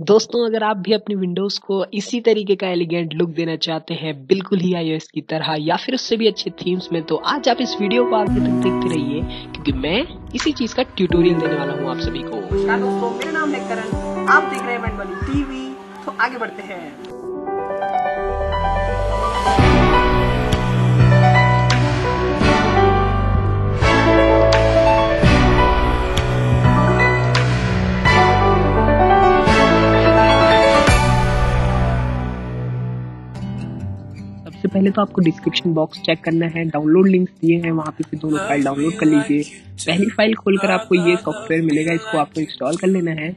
दोस्तों, अगर आप भी अपनी विंडोज़ को इसी तरीके का एलिगेंट लुक देना चाहते हैं, बिल्कुल ही आईओएस की तरह, या फिर उससे भी अच्छे थीम्स में तो आज आप इस वीडियो को आगे तक देखते रहिए, क्योंकि मैं इसी चीज़ का ट्यूटोरियल देने वाला हूँ आप सभी को। दोस्तों, मेरा नाम है करण। आप देख रहे हैं टीवी तो आगे बढ़ते हैं। सबसे पहले तो आपको डिस्क्रिप्शन बॉक्स चेक करना है डाउनलोड लिंक्स दिए हैं वहाँ पे दोनों फ़ाइल डाउनलोड कर लीजिए। पहली फ़ाइल खोलकर आपको ये सॉफ्टवेयर मिलेगा इसको आपको इंस्टॉल कर लेना है।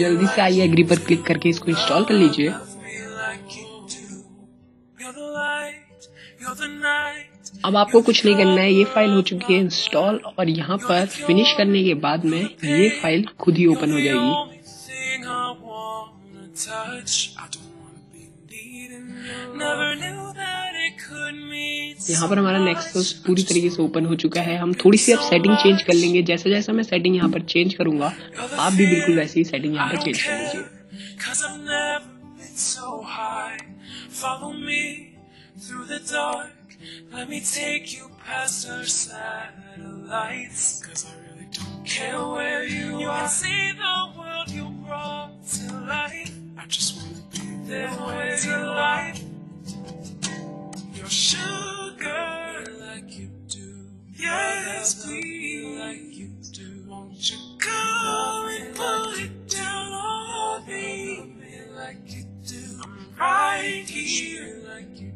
जल्दी से आइए एग्री पर क्लिक करके इसको इंस्टॉल कर लीजिए। अब आपको कुछ नहीं करना है, ये फ़ाइल हो चुकी है इंस्टॉल और यहाँ पर फिनिश करने के बाद में ये फ़ाइल खुद ही ओपन हो जाएगी। यहाँ पर हमारा नेक्सस पूरी तरीके से ओपन हो चुका है। हम थोड़ी सी अब सेटिंग चेंज कर लेंगे। जैसे जैसा मैं सेटिंग यहाँ पर चेंज करूँगा, आप भी बिल्कुल वैसे ही सेटिंग यहाँ पर चेंज कर लीजिए. Let me take you past our satellites. Cause I really don't care where you, you are. can see the world you brought to life. I just wanna be there where you life. Your sugar like you do. Yes, please, like you do. Won't you come and put it down on me? Like you do. I'm right here like you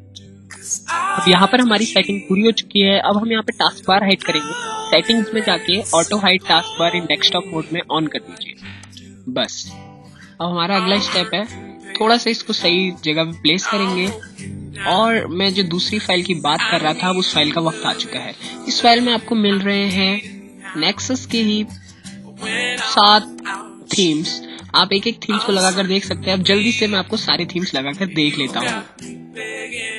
अब यहाँ पर हमारी setting पूरी हो चुकी है। अब हम यहाँ पे टास्क बार हाइड करेंगे। सेटिंग्स में जाके auto hide task bar in desktop mode में ऑन कर दीजिए। बस। अब हमारा अगला स्टेप है। थोड़ा सा इसको सही जगह पे प्लेस करेंगे। और मैं जो दूसरी फ़ाइल की बात कर रहा था अब उस फ़ाइल का वक्त आ चुका है। इस फ़ाइल में आपको मिल रहे हैं नेक्सस के ही सात थीम्स आप एक एक थीम्स को लगाकर देख सकते हैं। अब जल्दी से मैं आपको सारे थीम्स लगाकर देख लेता हूँ।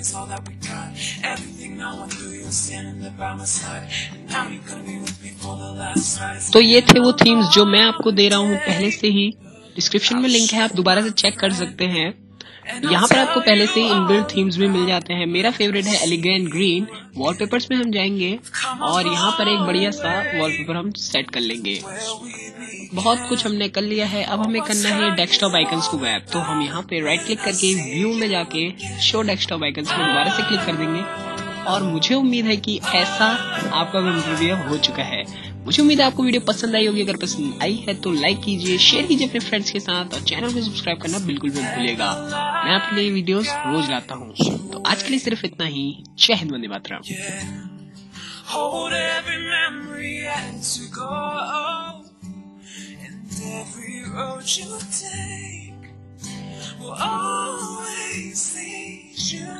Is all that we got. Everything I want to do, you're standing there by my side. And now you're gonna be with me for the last ride. तो ये थे वो थीम्स जो मैं आपको दे रहा हूँ पहले से ही डिस्क्रिप्शन में लिंक है आप दोबारा से चेक कर सकते हैं यहाँ पर आपको पहले से ही इनबिल्ट थीम्स भी मिल जाते हैं। मेरा फेवरेट है एलिगेंट ग्रीन वॉलपेपर्स में हम जाएँगे और यहाँ पर एक बढ़िया सा वॉलपेपर हम सेट कर लेंगे। बहुत कुछ हमने कर लिया है। अब हमें करना है डेस्कटॉप आइकन्स को गैप तो हम यहाँ पे राइट क्लिक करके व्यू में जाके शो डेस्कटॉप आइकन्स को दोबारा से क्लिक कर देंगे। और मुझे उम्मीद है कि ऐसा आपका इंटरव्यू हो चुका है। मुझे उम्मीद है आपको वीडियो पसंद आई होगी। अगर पसंद आई है तो लाइक कीजिए शेयर कीजिए अपने फ्रेंड्स के साथ और चैनल को सब्सक्राइब करना बिल्कुल भी भूलेगा मैं आपके लिए वीडियोस रोज लाता हूँ। तो आज के लिए सिर्फ़ इतना ही। जय Hind, Vande Mataram. Hold every memory as you go And every road you take Will always lead you.